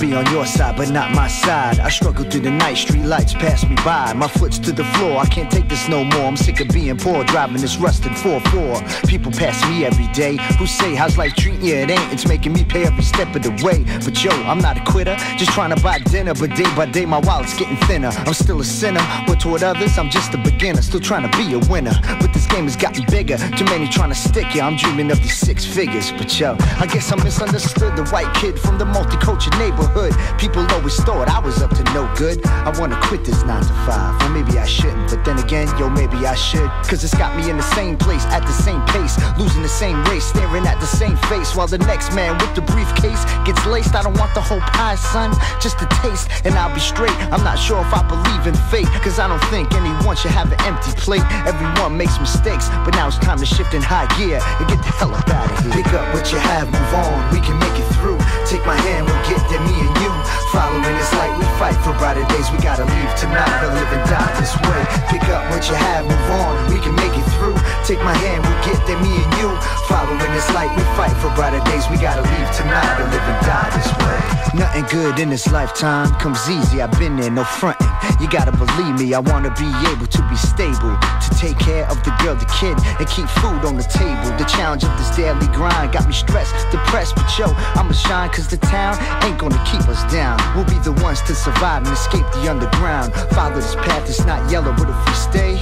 be on your side, but not my side. I struggle through the night, street lights pass me by. My foot's to the floor, I can't take this no more. I'm sick of being poor, driving this rusted 4-4. People pass me every day, who say, how's life treating you? It ain't, it's making me pay every step of the way. But yo, I'm not a quitter, just trying to buy dinner. But day by day, my wallet's getting thinner. I'm still a sinner, but toward others, I'm just a beginner. Still trying to be a winner. But this game has gotten bigger, too many trying to stick ya. I'm dreaming of these six figures. But yo, I guess I misunderstood the white kid from the multicultural neighborhood. People always thought I was up to no good. I wanna quit this 9 to 5, or maybe I shouldn't. But then again, yo, maybe I should. Cause it's got me in the same place, at the same pace, losing the same race, staring at the same face, while the next man with the briefcase gets laced. I don't want the whole pie, son, just a taste, and I'll be straight. I'm not sure if I believe in fate, cause I don't think anyone should have an empty plate. Everyone makes mistakes, but now it's time to shift in high gear and get the hell up out of here. Pick up what you have, move on, we can make it through. Take my hand, we'll get there, and you. Get there, me and you. Following this light, we fight for brighter days. We gotta leave tonight or live and die this way. Nothing good in this lifetime comes easy. I've been there, no fronting. You gotta believe me, I wanna be able to be stable. To take care of the girl, the kid, and keep food on the table. The challenge of this daily grind got me stressed, depressed. But yo, I'ma shine cause the town ain't gonna keep us down. We'll be the ones to survive and escape the underground. Follow this path, it's not yellow, but if we stay,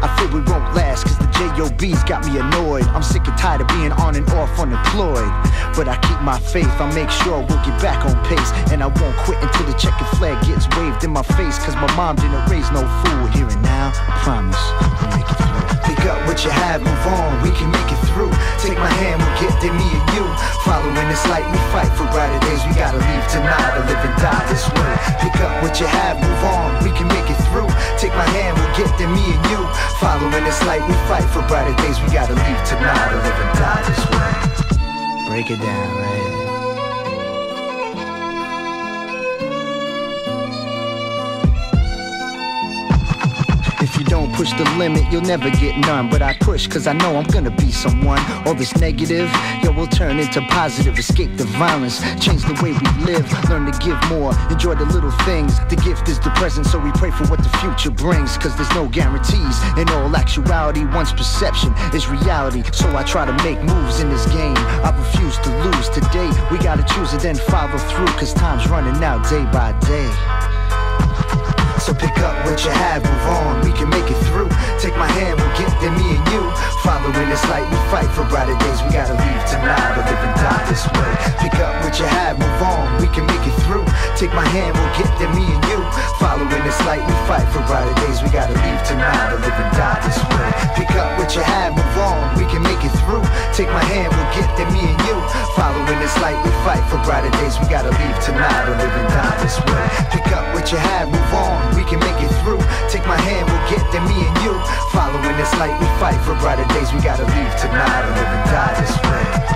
I fear we won't last cause the J.O.B.'s got me annoyed. I'm sick and tired of being on and off unemployed. But I keep my faith, I make sure we'll get back on pace. And I won't quit until the checkered flag gets waved in my face. Cause my mom didn't raise no fool here and now. I promise we'll make it through. Pick up what you have, move on, we can make it through. Take my hand, we'll get there, me and you. Following this light, we fight for brighter days. We gotta leave tonight or live and die this way. Pick up what you have, move on, we can make it through. Take my hand, we'll get there, me and you. Following this light, we fight for brighter days. We gotta leave tonight or live and die this way. Break it down, right? Push the limit, you'll never get none. But I push cause I know I'm gonna be someone. All this negative, yo, will turn into positive. Escape the violence, change the way we live. Learn to give more, enjoy the little things. The gift is the present, so we pray for what the future brings. Cause there's no guarantees. In all actuality, one's perception is reality. So I try to make moves in this game. I refuse to lose today. We gotta choose it, then follow through. Cause time's running out day by day. So pick up what you have, move on, we can make it through. Take my hand, we'll get there, me and you. Following this light, we fight for brighter days. We gotta leave tonight or live and die this way. Pick up what you have, move on, we can make it through. Take my hand, we'll get there, me and you. Following this light, we fight for brighter days. We gotta leave tonight or live and die We fight for brighter days. We gotta leave tonight or live and die this way. Pick up what you have, move on, we can make it through. Take my hand, we'll get there, me and you. Following this light, we fight for brighter days. We gotta leave tonight or live and die this way.